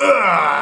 Ugh.